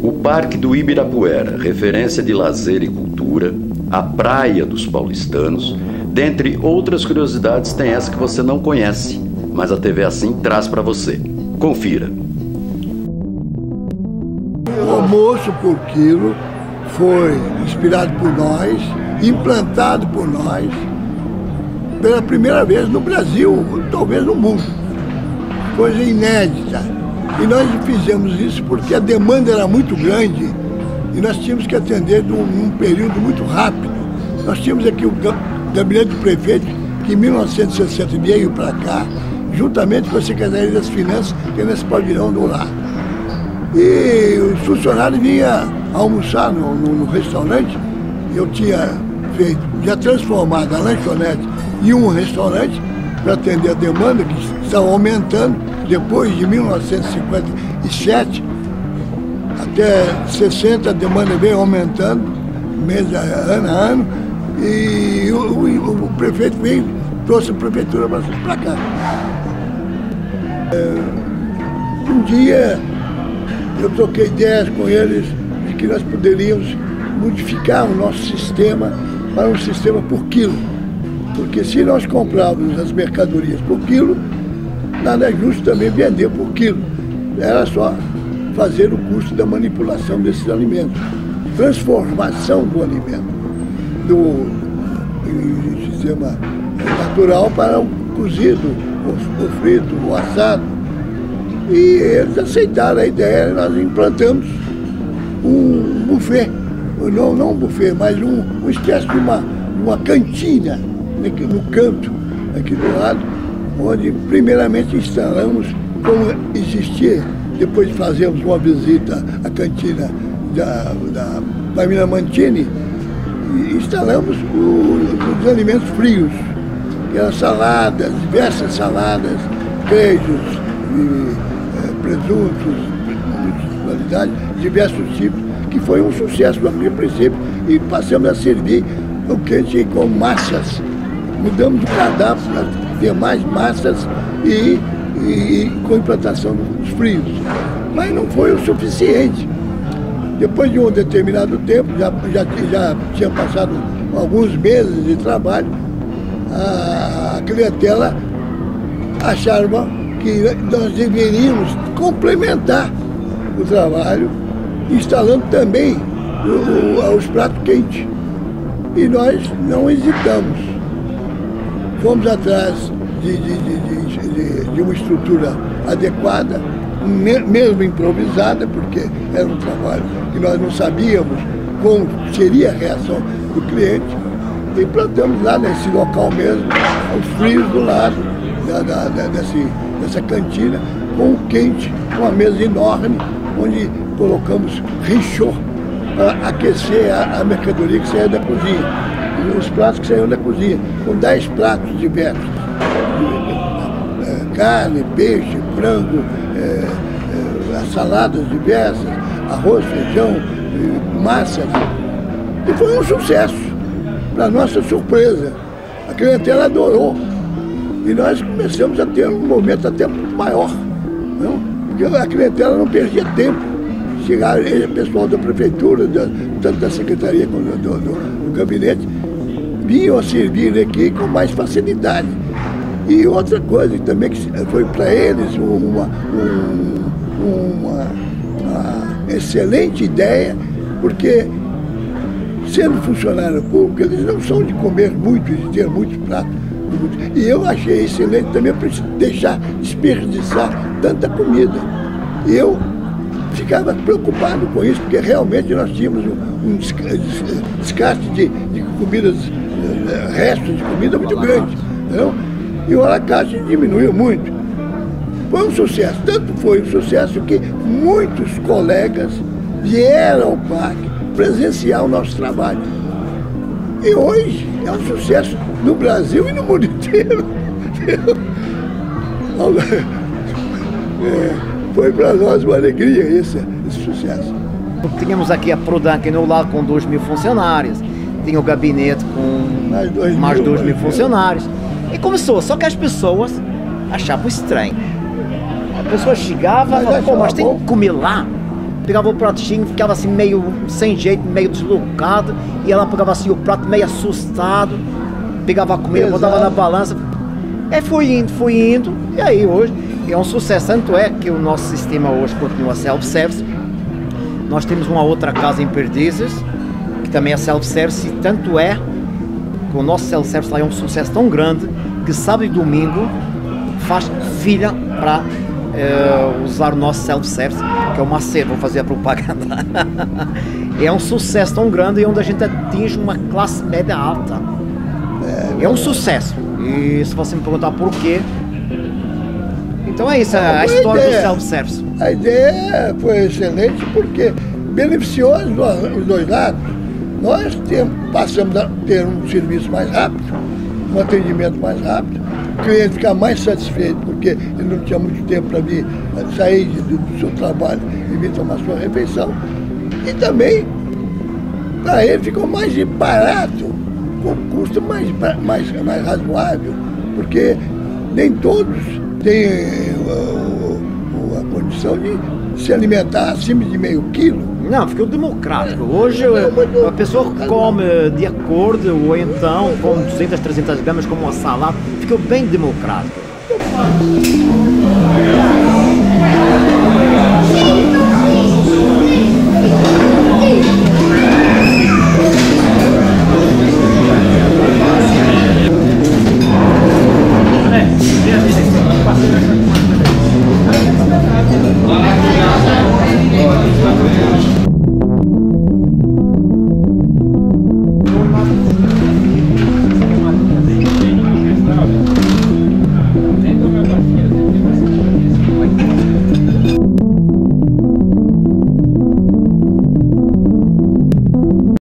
O Parque do Ibirapuera, referência de lazer e cultura, a praia dos paulistanos, dentre outras curiosidades, tem essa que você não conhece, mas a TV Assim traz para você. Confira. O almoço por quilo foi inspirado por nós, implantado por nós, pela primeira vez no Brasil, talvez no mundo. Coisa inédita. E nós fizemos isso porque a demanda era muito grande e nós tínhamos que atender num, num período muito rápido. Nós tínhamos aqui o gabinete do prefeito, que em 1960 veio para cá, juntamente com a Secretaria das Finanças, que é nesse pavilhão do lar. E os funcionários vinham almoçar no, no, no restaurante. Eu tinha feito, já transformado a lanchonete em um restaurante para atender a demanda que estava aumentando depois de 1957 até 60 a demanda veio aumentando mês ano a ano e o, o, o prefeito veio, trouxe a prefeitura para cá. É, um dia eu troquei ideias com eles de que nós poderíamos modificar o nosso sistema para um sistema por quilo. Porque se nós comprarmos as mercadorias por quilo, nada é justo também vender por quilo. Era só fazer o custo da manipulação desses alimentos, transformação do alimento, do sistema natural para o cozido, o frito, o assado. E eles aceitaram a ideia, nós implantamos um buffet, não, não um buffet, mas um, uma espécie de uma, uma cantina aqui no canto, aqui do lado, onde primeiramente instalamos, como existia, depois fazemos uma visita à cantina da, da família Mantini, e instalamos os, os alimentos frios, que eram saladas, diversas saladas, queijos, e, é, presuntos, de qualidade, diversos tipos, que foi um sucesso a princípio, e passamos a servir o quente com massas. Mudamos o cardápio para ter mais massas e, e, com implantação dos frios. Mas não foi o suficiente. Depois de um determinado tempo, já, já, já tinha passado alguns meses de trabalho, a clientela achava que nós deveríamos complementar o trabalho, instalando também o, o, os pratos quentes. E nós não hesitamos. Fomos atrás de, de, de, de uma estrutura adequada, mesmo improvisada, porque era um trabalho que nós não sabíamos como seria a reação do cliente, e plantamos lá nesse local mesmo, os frios do lado da, da, da, desse, dessa cantina, com o quente, uma mesa enorme, onde colocamos rinchô para aquecer a, a mercadoria que saía da cozinha, os pratos que saíam da cozinha, com 10 pratos diversos. É, carne, peixe, frango, é, é, saladas diversas, arroz, feijão, massas. E foi um sucesso, para nossa surpresa. A clientela adorou. E nós começamos a ter um momento até muito maior. Não? A clientela não perdia tempo. Chegaram o pessoal da prefeitura, da, tanto da secretaria como do, do, do, do gabinete, vinham a servir aqui com mais facilidade. E outra coisa também que foi para eles uma, uma, uma excelente ideia, porque sendo funcionário público, eles não são de comer muito, de ter muitos pratos. E eu achei excelente também para deixar desperdiçar tanta comida. Eu ficava preocupado com isso, porque realmente nós tínhamos um, um descarte de, de comidas, eh, restos de comida muito grande. Não? E o alacate diminuiu muito. Foi um sucesso, tanto foi um sucesso que muitos colegas vieram ao parque presenciar o nosso trabalho. E hoje é um sucesso no Brasil e no mundo inteiro. É, foi para nós uma alegria esse, esse sucesso. Tínhamos aqui a Prodan aqui no lar com 2 mil funcionários. tinha o gabinete com mais dois, mais mil, dois mil funcionários. E começou, só que as pessoas achavam estranho. A pessoa chegava, falava, pô, mas tem que comer lá. Pegava o pratinho, ficava assim meio sem jeito, meio deslocado, e ela pegava assim o prato meio assustado, pegava a comida, Exato. botava na balança. Aí foi indo, foi indo, e aí hoje é um sucesso. Tanto é que o nosso sistema hoje continua self-service. Nós temos uma outra casa em Perdizes, que também é self-service, tanto é que o nosso self-service lá é um sucesso tão grande que sábado e domingo faz filha para é, usar o nosso self-service, que é o Macedo, vou fazer a propaganda. é um sucesso tão grande onde a gente atinge uma classe média alta. É, é um sucesso. E se você me perguntar por quê, então é isso, a, a história ideia. do self-service. A ideia foi excelente porque beneficiou os dois lados. Nós temos, passamos a ter um serviço mais rápido, um atendimento mais rápido, o cliente ficar mais satisfeito, porque ele não tinha muito tempo para vir sair do, do seu trabalho e vir tomar sua refeição. E também, para ele ficou mais barato, com custo mais, mais, mais razoável, porque nem todos têm a condição de se alimentar acima de meio quilo não, ficou democrático. Hoje a pessoa come de acordo, ou então com 200, 300 gramas como uma salada, ficou bem democrático.